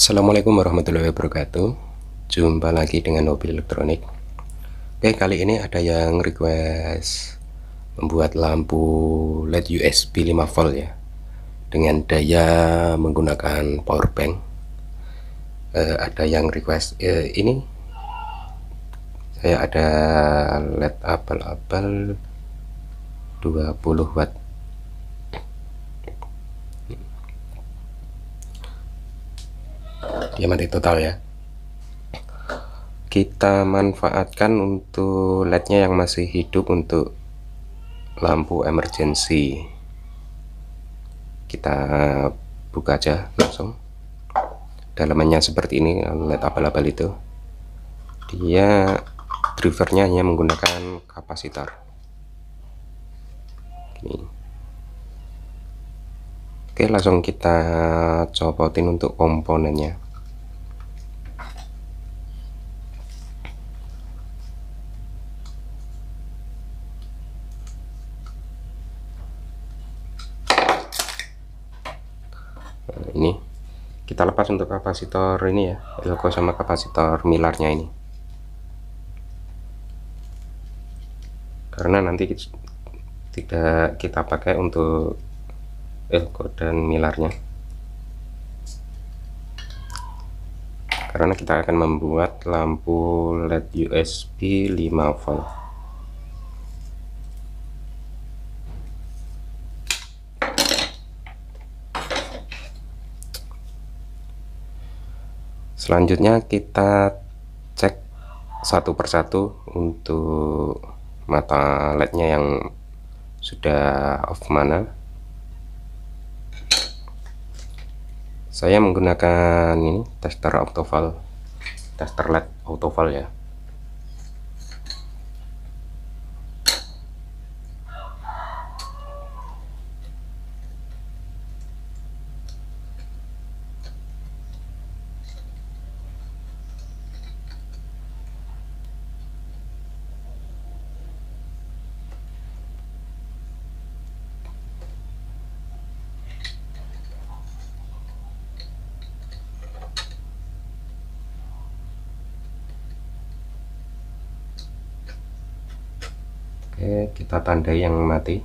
Assalamualaikum warahmatullahi wabarakatuh. Jumpa lagi dengan mobil elektronik. Oke kali ini ada yang request Membuat lampu LED USB 5 volt ya Dengan daya menggunakan power bank. Eh, Ada yang request eh, Ini. Saya ada LED abal-abal 20 watt dia mati total ya. Kita manfaatkan untuk lednya yang masih hidup untuk lampu emergency. Kita buka aja langsung. Dalamannya seperti ini led abal-abal itu. Dia drivernya hanya menggunakan kapasitor. Ini oke langsung kita copotin untuk komponennya nah, ini kita lepas untuk kapasitor ini ya elko sama kapasitor milarnya ini. Karena nanti tidak kita pakai untuk elko dan milarnya karena kita akan membuat lampu LED USB 5 volt selanjutnya kita cek satu persatu untuk mata lednya yang sudah off mana. Saya menggunakan ini tester autoval tester led autoval ya Oke, kita tandai yang mati.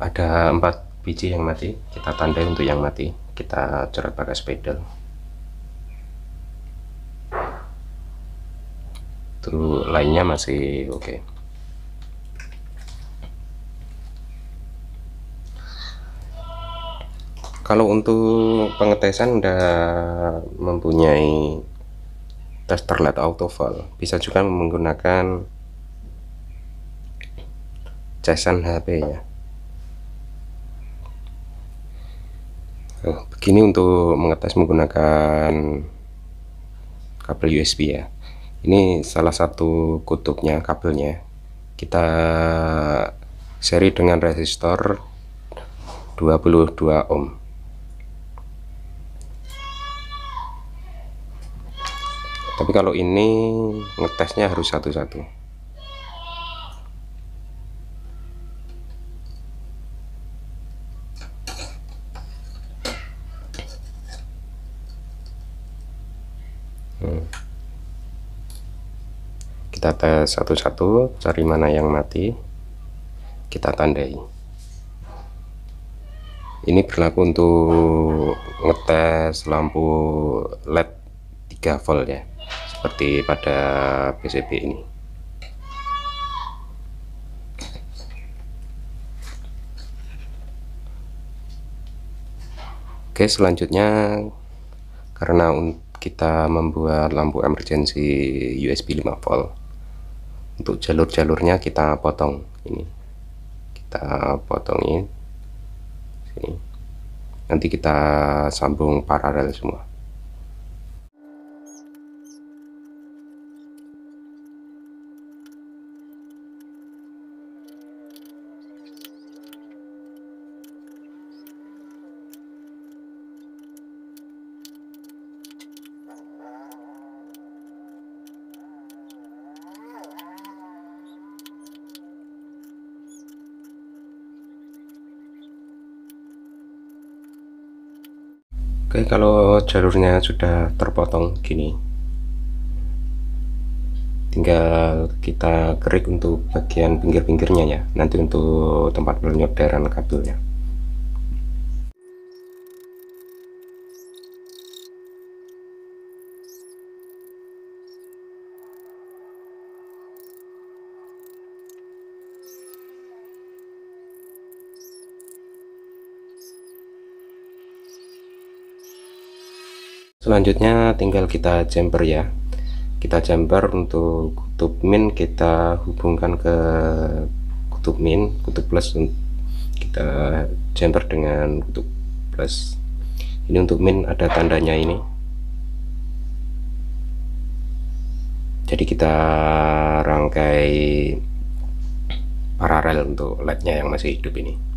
Ada empat biji yang mati kita tandai untuk yang mati kita coret pakai spidol. Itu lainnya masih oke. Okay. kalau untuk pengetesan udah mempunyai tester LED autoval bisa juga menggunakan casan HP ya Nah, begini untuk mengetes menggunakan kabel USB ya. Ini salah satu kutubnya kabelnya. Kita seri dengan resistor 22 ohm. Tapi kalau ini ngetesnya harus satu-satu kita tes satu-satu cari mana yang mati kita tandai. Ini berlaku untuk ngetes lampu LED 3 volt ya seperti pada PCB ini. Oke selanjutnya karena kita membuat lampu emergency USB 5 volt untuk jalur-jalurnya kita potong ini. Kita potongin. Sini. Nanti kita sambung paralel semua Oke kalau jalurnya sudah terpotong gini. Tinggal kita kerik untuk bagian pinggir-pinggirnya ya. Nanti untuk tempat penyodran kabelnya selanjutnya tinggal kita jumper ya. Kita jumper untuk kutub min kita hubungkan ke kutub min kutub plus kita jumper dengan kutub plus. Ini untuk min ada tandanya ini. Jadi kita rangkai paralel untuk lednya yang masih hidup ini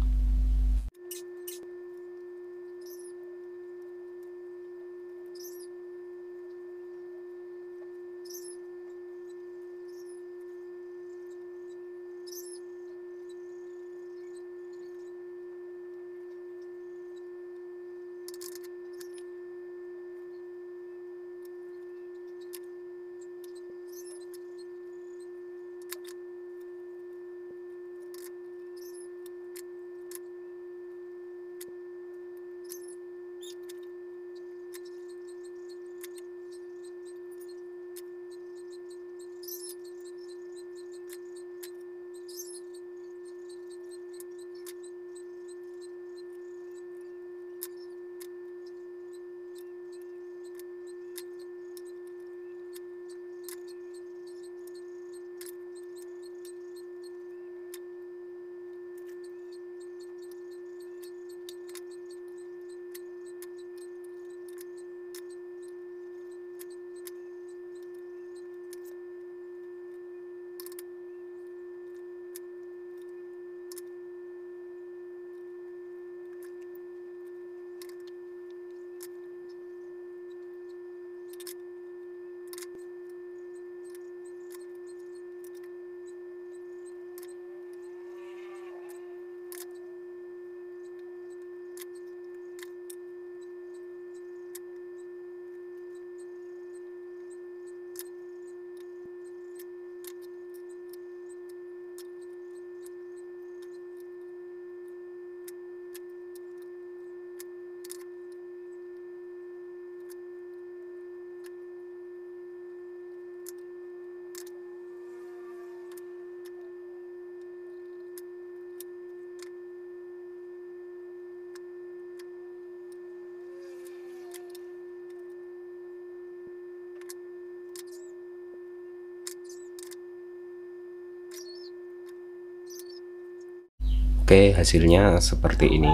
Oke hasilnya seperti ini.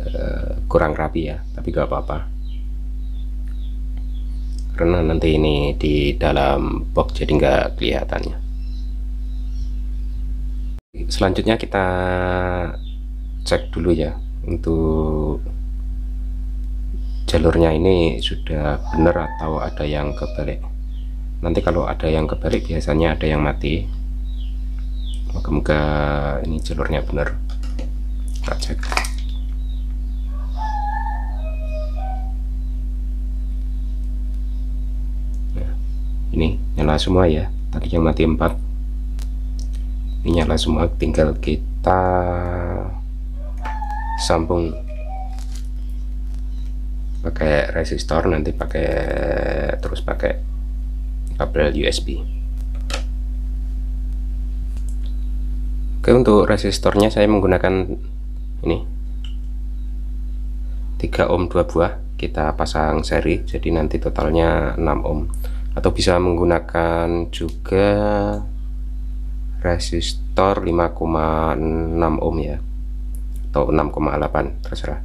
Uh, kurang rapi ya tapi gak apa-apa. Karena nanti ini di dalam box jadi nggak kelihatannya. Selanjutnya kita cek dulu ya untuk jalurnya ini sudah benar atau ada yang kebalik. Nanti kalau ada yang kebalik biasanya ada yang mati moga-moga ini jalurnya benar. Kita cek. Nah, ini nyala semua ya. Tadi yang mati 4 ini nyala semua tinggal kita sambung. Pakai resistor nanti pakai terus pakai kabel USB Oke untuk resistornya saya menggunakan ini. 3 ohm 2 buah kita pasang seri jadi nanti totalnya 6 ohm. Atau bisa menggunakan juga resistor 5,6 ohm ya. Atau 6,8 terserah.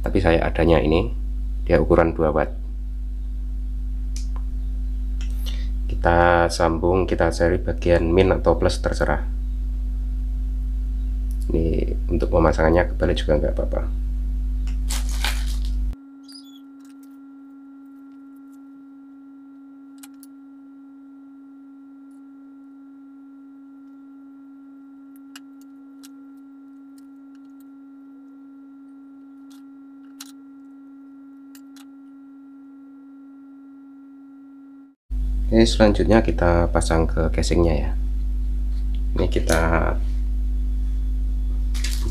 Tapi saya adanya ini dia ukuran 2 watt. Kita sambung kita cari bagian min atau plus terserah ini untuk pemasangannya kebalik juga nggak apa-apa. Oke selanjutnya kita pasang ke casingnya ya. Ini kita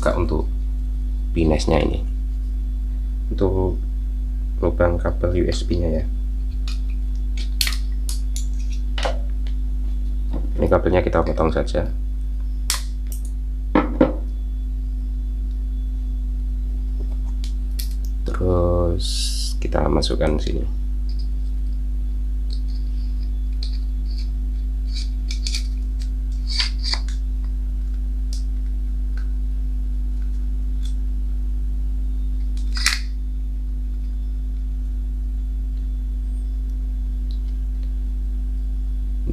buka untuk binesnya ini. Untuk lubang kabel USB nya ya. Ini kabelnya kita potong saja. Terus kita masukkan sini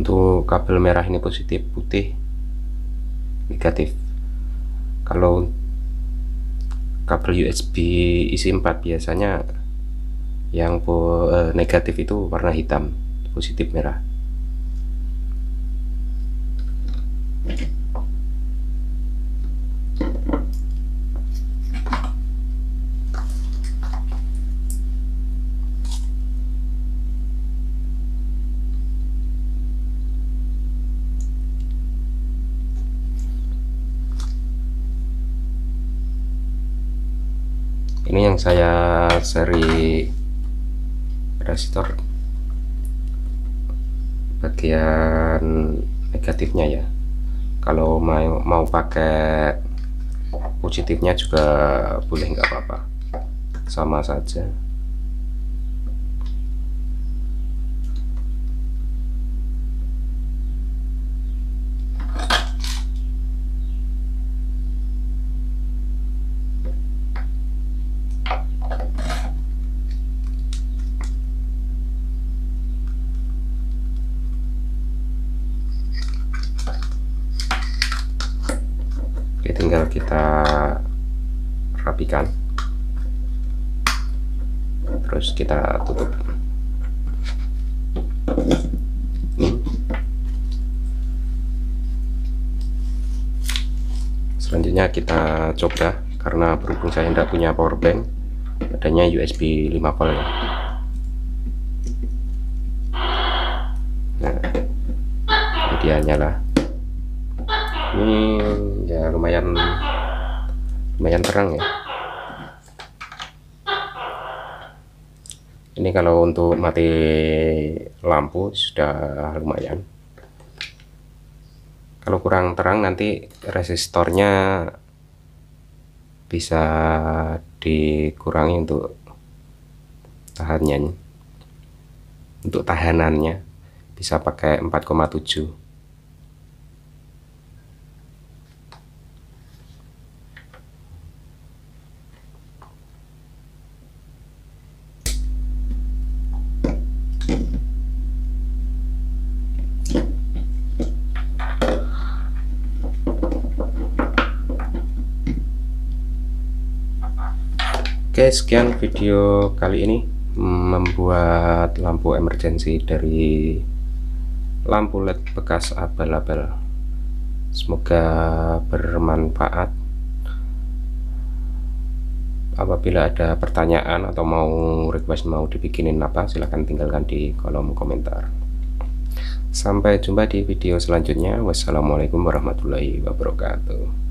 untuk kabel merah ini positif putih negatif. Kalau kabel USB isi 4 biasanya yang eh, negatif itu warna hitam positif merah ini yang saya seri resistor bagian negatifnya ya. Kalau mau mau pakai positifnya juga boleh nggak apa-apa. Sama saja tinggal kita rapikan. Terus kita tutup. Ini. Selanjutnya kita coba karena berhubung saya tidak punya power bank adanya USB 5 volt. Ya nah ini dia nyala ini ya lumayan lumayan terang ya. Ini kalau untuk mati lampu sudah lumayan. Kalau kurang terang nanti resistornya bisa dikurangi untuk tahannya. Untuk tahanannya bisa pakai 4,7 sekian video kali ini membuat lampu emergency dari lampu led bekas abal-abal. Semoga bermanfaat. Apabila ada pertanyaan atau mau request mau dibikinin apa silahkan tinggalkan di kolom komentar. Sampai jumpa di video selanjutnya. Wassalamualaikum warahmatullahi wabarakatuh